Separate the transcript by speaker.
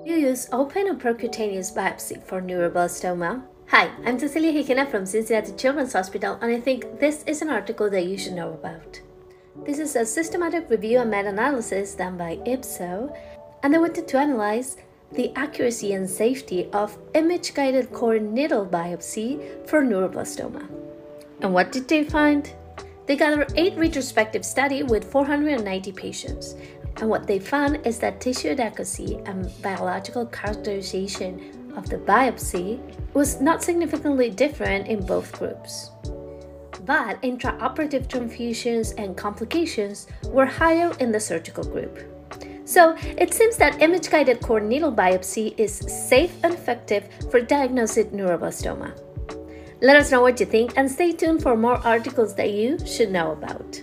Speaker 1: You use open or percutaneous biopsy for neuroblastoma? Hi, I'm Cecilia Gigena from Cincinnati Children's Hospital, and I think this is an article that you should know about. This is a systematic review and meta-analysis done by IPSO, and they wanted to analyze the accuracy and safety of image-guided core needle biopsy for neuroblastoma. And what did they find? They gathered eight retrospective study with 490 patients, and what they found is that tissue adequacy and biological characterization of the biopsy was not significantly different in both groups. But intraoperative transfusions and complications were higher in the surgical group. So it seems that image guided core needle biopsy is safe and effective for diagnosing neuroblastoma. Let us know what you think and stay tuned for more articles that you should know about.